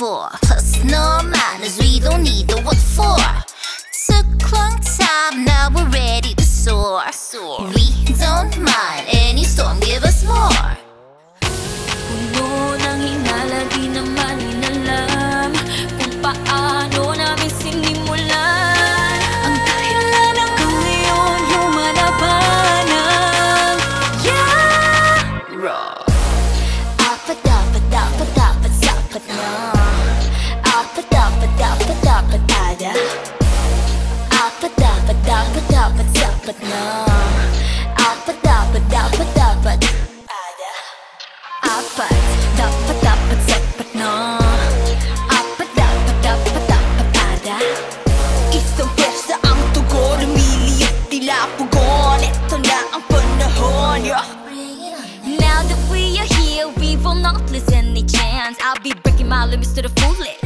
Plus no manners, we don't need the what for. Took long time, now we're ready dapat, na. Apat, dapat, dapat, dapat. Apat, dapat, dapat, sapat na. Apat, dapat, dapat, dapat, ada. Isang pwersa ang tugon Lumiliyot tila pugon Ito na ang panahon yeah. Now that we are here, we will not lose any chance. I'll be breaking my limits to the fullest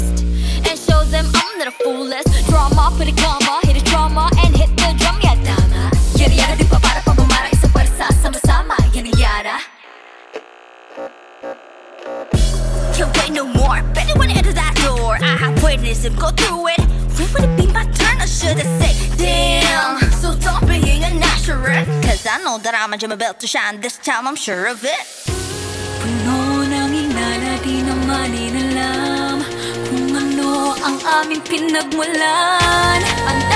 Can't wait no more. Better when I enter that door. I have witnessed him go through it. When would it be my turn? I should have said Damn So stop being a natural. Cause I know that I'm a gem about to shine This time I'm sure of it. Puno ng inala, di naman inalam Kung ano ang aming pinagmulan. Ang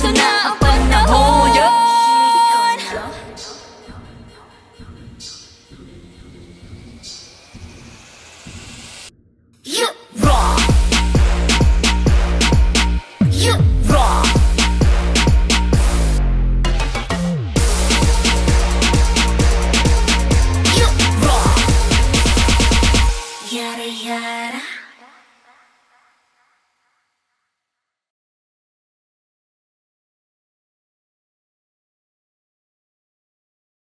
Ito na ang panahon